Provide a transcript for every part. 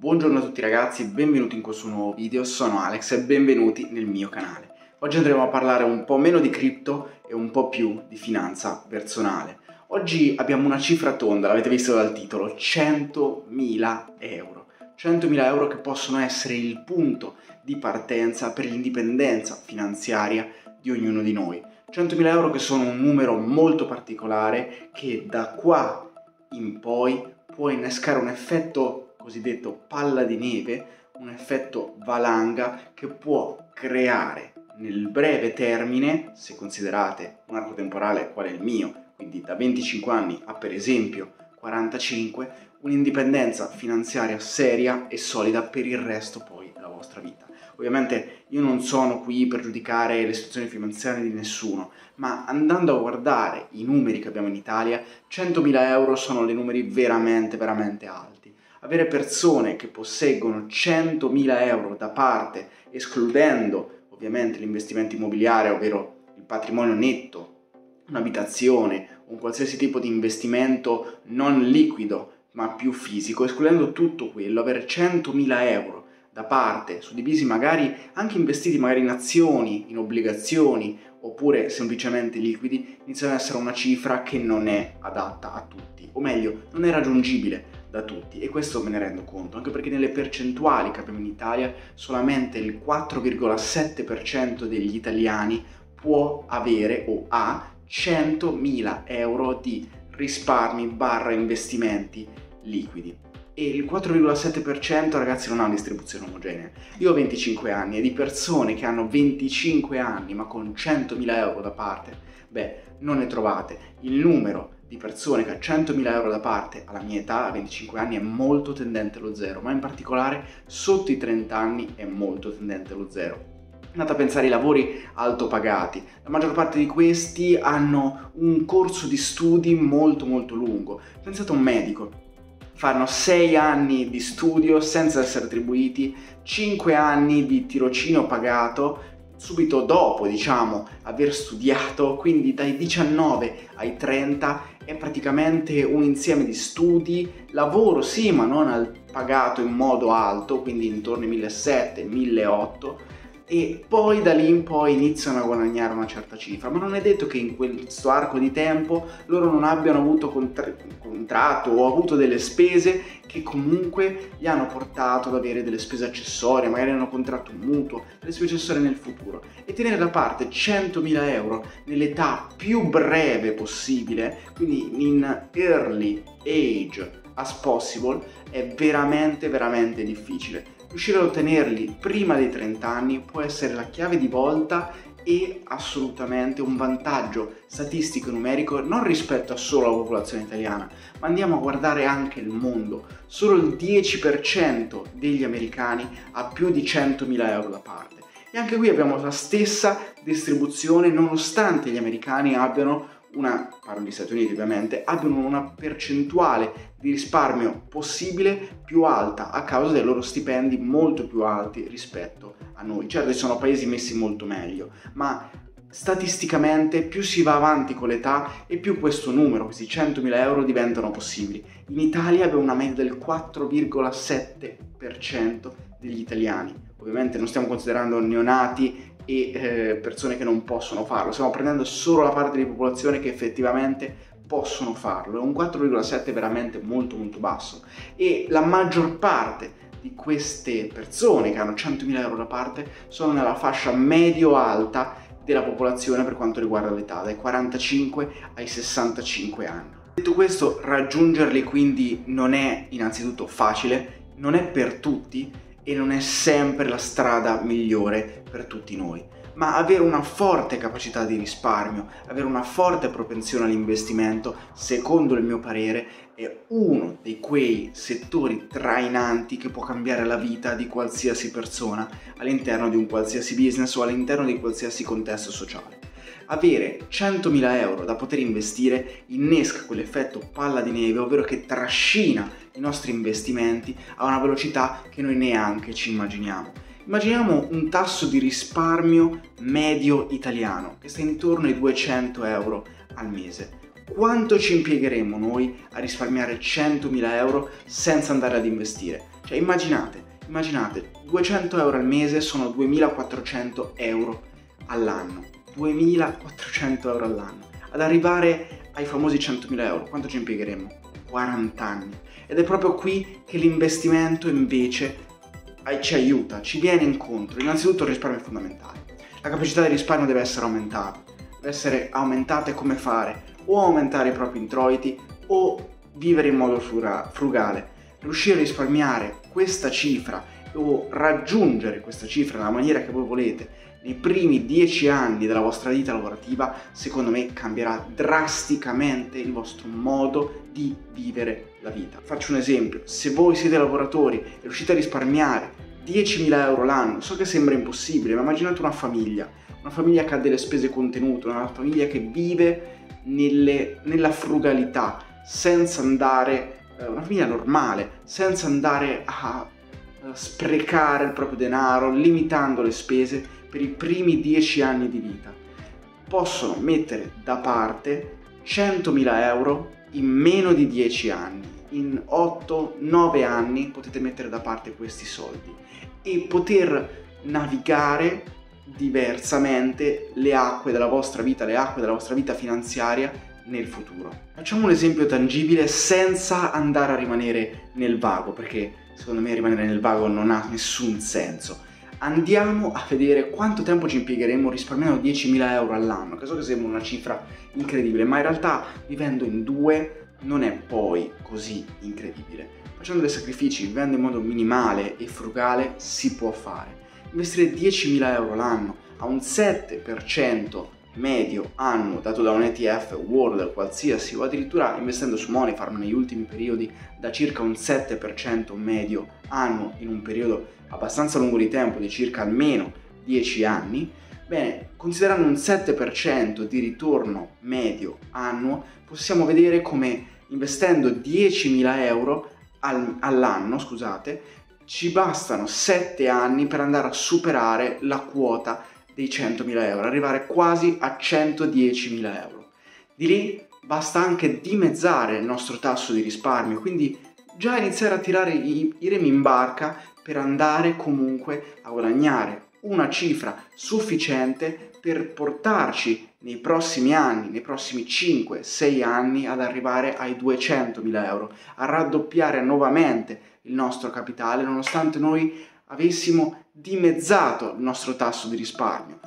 Buongiorno a tutti ragazzi, benvenuti in questo nuovo video, sono Alex e benvenuti nel mio canale. Oggi andremo a parlare un po' meno di cripto e un po' più di finanza personale. Oggi abbiamo una cifra tonda, l'avete visto dal titolo, 100.000 euro. 100.000 euro che possono essere il punto di partenza per l'indipendenza finanziaria di ognuno di noi. 100.000 euro che sono un numero molto particolare che da qua in poi può innescare un effetto cosiddetto palla di neve, un effetto valanga che può creare nel breve termine, se considerate un arco temporale quale il mio, quindi da 25 anni a per esempio 45, un'indipendenza finanziaria seria e solida per il resto poi della vostra vita. Ovviamente io non sono qui per giudicare le situazioni finanziarie di nessuno, ma andando a guardare i numeri che abbiamo in Italia, 100.000 euro sono dei numeri veramente, veramente alti. Avere persone che posseggono 100.000 euro da parte, escludendo ovviamente l'investimento immobiliare, ovvero il patrimonio netto, un'abitazione, un qualsiasi tipo di investimento non liquido ma più fisico, escludendo tutto quello, avere 100.000 euro da parte, suddivisi magari anche investiti magari in azioni, in obbligazioni oppure semplicemente liquidi, iniziano ad essere una cifra che non è adatta a tutti, o meglio, non è raggiungibile da tutti e questo me ne rendo conto, anche perché nelle percentuali che abbiamo in Italia solamente il 4,7% degli italiani può avere o ha 100.000 euro di risparmi barra investimenti liquidi e il 4,7% ragazzi non ha una distribuzione omogenea. Io ho 25 anni e di persone che hanno 25 anni ma con 100.000 euro da parte, beh, non ne trovate. Il numero di persone che ha 100.000 euro da parte alla mia età, a 25 anni, è molto tendente allo zero, ma in particolare sotto i 30 anni è molto tendente allo zero. Andate a pensare ai lavori alto pagati, la maggior parte di questi hanno un corso di studi molto molto lungo. Pensate a un medico, fanno 6 anni di studio senza essere attribuiti, 5 anni di tirocinio pagato subito dopo, diciamo, aver studiato, quindi dai 19 ai 30 è praticamente un insieme di studi, lavoro sì, ma non pagato in modo alto, quindi intorno ai 1700, 1800 e poi da lì in poi iniziano a guadagnare una certa cifra, ma non è detto che in questo arco di tempo loro non abbiano avuto contra- contratto o avuto delle spese che comunque gli hanno portato ad avere delle spese accessorie, magari hanno contratto un mutuo, delle spese accessorie nel futuro. E tenere da parte 100.000 euro nell'età più breve possibile, quindi in early age as possible, è veramente veramente difficile riuscire ad ottenerli prima dei 30 anni può essere la chiave di volta e assolutamente un vantaggio statistico e numerico non rispetto a solo la popolazione italiana, ma andiamo a guardare anche il mondo. Solo il 10% degli americani ha più di 100.000 euro da parte. E anche qui abbiamo la stessa distribuzione nonostante gli americani abbiano una, parlo di Stati Uniti ovviamente, abbiano una percentuale di risparmio possibile più alta a causa dei loro stipendi molto più alti rispetto a noi. Certo ci sono paesi messi molto meglio, ma statisticamente più si va avanti con l'età e più questo numero, questi 100.000 euro diventano possibili. In Italia abbiamo una media del 4,7% degli italiani. Ovviamente non stiamo considerando neonati e eh, persone che non possono farlo, stiamo prendendo solo la parte di popolazione che effettivamente possono farlo, è un 4,7 veramente molto molto basso e la maggior parte di queste persone che hanno 100.000 euro da parte sono nella fascia medio-alta della popolazione per quanto riguarda l'età, dai 45 ai 65 anni. Detto questo, raggiungerli quindi non è innanzitutto facile, non è per tutti, e non è sempre la strada migliore per tutti noi. Ma avere una forte capacità di risparmio, avere una forte propensione all'investimento, secondo il mio parere, è uno di quei settori trainanti che può cambiare la vita di qualsiasi persona all'interno di un qualsiasi business o all'interno di qualsiasi contesto sociale avere 100.000 euro da poter investire innesca quell'effetto palla di neve, ovvero che trascina i nostri investimenti a una velocità che noi neanche ci immaginiamo. Immaginiamo un tasso di risparmio medio italiano che sta intorno ai 200 euro al mese. Quanto ci impiegheremo noi a risparmiare 100.000 euro senza andare ad investire? Cioè immaginate, immaginate, 200 euro al mese sono 2400 euro all'anno. 2400 euro all'anno. Ad arrivare ai famosi 100.000 euro, quanto ci impiegheremo? 40 anni. Ed è proprio qui che l'investimento invece ci aiuta, ci viene incontro. Innanzitutto il risparmio è fondamentale. La capacità di risparmio deve essere aumentata. Deve essere aumentata e come fare? O aumentare i propri introiti o vivere in modo frugale. Riuscire a risparmiare questa cifra o raggiungere questa cifra nella maniera che voi volete nei primi dieci anni della vostra vita lavorativa, secondo me cambierà drasticamente il vostro modo di vivere la vita. Faccio un esempio, se voi siete lavoratori e riuscite a risparmiare 10.000 euro l'anno, so che sembra impossibile, ma immaginate una famiglia, una famiglia che ha delle spese contenute, una famiglia che vive nelle, nella frugalità, senza andare, eh, una famiglia normale, senza andare a sprecare il proprio denaro, limitando le spese per i primi 10 anni di vita. Possono mettere da parte 100.000 euro in meno di 10 anni. In 8-9 anni potete mettere da parte questi soldi e poter navigare diversamente le acque della vostra vita, le acque della vostra vita finanziaria nel futuro. Facciamo un esempio tangibile senza andare a rimanere nel vago, perché secondo me rimanere nel vago non ha nessun senso. Andiamo a vedere quanto tempo ci impiegheremo risparmiando 10.000 euro all'anno, che so che sembra una cifra incredibile, ma in realtà vivendo in due non è poi così incredibile. Facendo dei sacrifici, vivendo in modo minimale e frugale, si può fare. Investire 10.000 euro l'anno a un 7% medio annuo dato da un ETF World qualsiasi o addirittura investendo su Money Farm negli ultimi periodi da circa un 7% medio annuo in un periodo abbastanza lungo di tempo di circa almeno 10 anni, bene, considerando un 7% di ritorno medio annuo, possiamo vedere come investendo 10.000 euro al, all'anno, scusate, ci bastano 7 anni per andare a superare la quota dei 100.000 euro, arrivare quasi a 110.000 euro. Di lì basta anche dimezzare il nostro tasso di risparmio, quindi già iniziare a tirare i, i remi in barca per andare comunque a guadagnare una cifra sufficiente per portarci nei prossimi anni, nei prossimi 5-6 anni ad arrivare ai 200.000 euro, a raddoppiare nuovamente il nostro capitale nonostante noi avessimo dimezzato il nostro tasso di risparmio.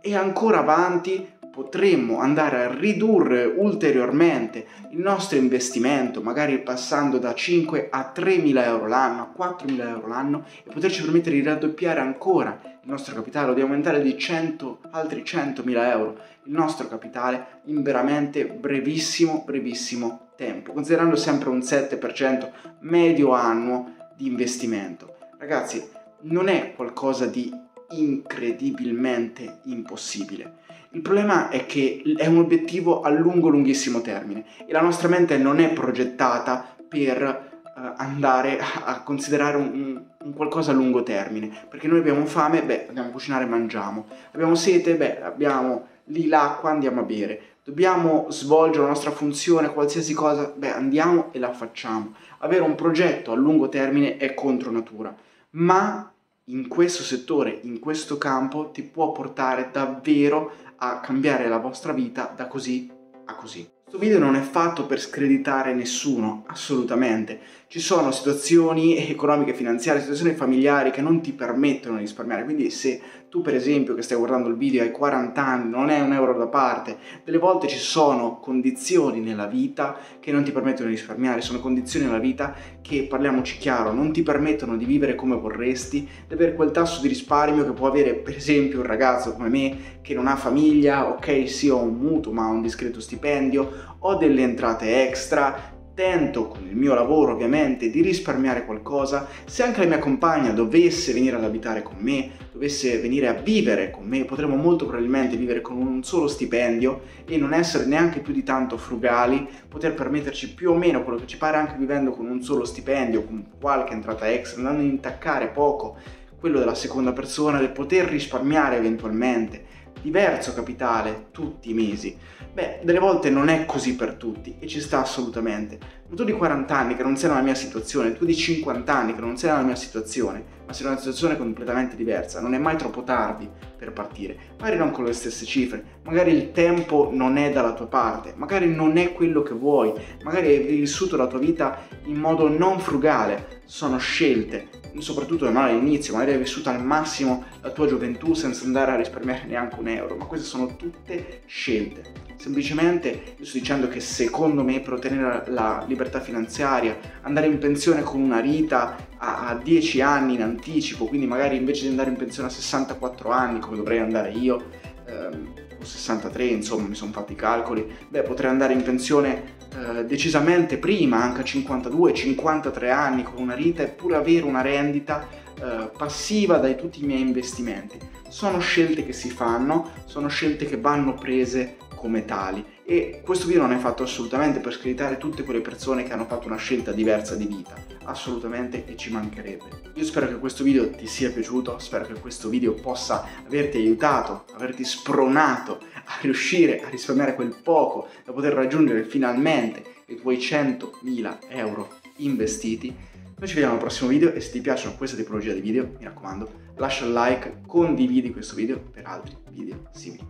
E ancora avanti potremmo andare a ridurre ulteriormente il nostro investimento, magari passando da 5 a 3 mila euro l'anno, a 4 mila euro l'anno e poterci permettere di raddoppiare ancora il nostro capitale o di aumentare di 100, altri 100 mila euro il nostro capitale in veramente brevissimo, brevissimo tempo, considerando sempre un 7% medio annuo di investimento. Ragazzi, non è qualcosa di incredibilmente impossibile. Il problema è che è un obiettivo a lungo, lunghissimo termine e la nostra mente non è progettata per uh, andare a considerare un, un, qualcosa a lungo termine. Perché noi abbiamo fame, beh, andiamo a cucinare e mangiamo. Abbiamo sete, beh, abbiamo lì l'acqua, andiamo a bere. Dobbiamo svolgere la nostra funzione, qualsiasi cosa, beh, andiamo e la facciamo. Avere un progetto a lungo termine è contro natura, ma in questo settore, in questo campo, ti può portare davvero a cambiare la vostra vita da così a così. Questo video non è fatto per screditare nessuno, assolutamente. Ci sono situazioni economiche finanziarie, situazioni familiari che non ti permettono di risparmiare, quindi se tu per esempio che stai guardando il video hai 40 anni, non hai un euro da parte, delle volte ci sono condizioni nella vita che non ti permettono di risparmiare, sono condizioni nella vita che, parliamoci chiaro, non ti permettono di vivere come vorresti, di avere quel tasso di risparmio che può avere per esempio un ragazzo come me che non ha famiglia, ok sì ho un mutuo ma ho un discreto stipendio, ho delle entrate extra, tento con il mio lavoro ovviamente di risparmiare qualcosa, se anche la mia compagna dovesse venire ad abitare con me, dovesse venire a vivere con me, potremmo molto probabilmente vivere con un solo stipendio e non essere neanche più di tanto frugali, poter permetterci più o meno quello che ci pare anche vivendo con un solo stipendio, con qualche entrata extra, andando a intaccare poco quello della seconda persona, del poter risparmiare eventualmente diverso capitale tutti i mesi. Beh, delle volte non è così per tutti e ci sta assolutamente. Ma tu di 40 anni che non sei nella mia situazione, tu di 50 anni che non sei nella mia situazione, ma sei in una situazione completamente diversa, non è mai troppo tardi per partire. Magari non con le stesse cifre, magari il tempo non è dalla tua parte, magari non è quello che vuoi, magari hai vissuto la tua vita in modo non frugale, sono scelte, soprattutto all'inizio, magari hai vissuto al massimo la tua gioventù senza andare a risparmiare neanche un euro, ma queste sono tutte scelte. Semplicemente sto dicendo che secondo me per ottenere la libertà finanziaria, andare in pensione con una rita a, 10 anni in anticipo, quindi magari invece di andare in pensione a 64 anni come dovrei andare io, ehm, 63 insomma mi sono fatti i calcoli, beh potrei andare in pensione eh, decisamente prima, anche a 52-53 anni con una rita e pure avere una rendita eh, passiva dai tutti i miei investimenti. Sono scelte che si fanno, sono scelte che vanno prese come tali e questo video non è fatto assolutamente per screditare tutte quelle persone che hanno fatto una scelta diversa di vita, assolutamente e ci mancherebbe. Io spero che questo video ti sia piaciuto, spero che questo video possa averti aiutato, averti spronato a riuscire a risparmiare quel poco da poter raggiungere finalmente i tuoi 100.000 euro investiti. Noi ci vediamo al prossimo video e se ti piacciono questa tipologia di video, mi raccomando, lascia un like, condividi questo video per altri video simili.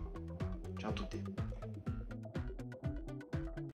Ciao a tutti!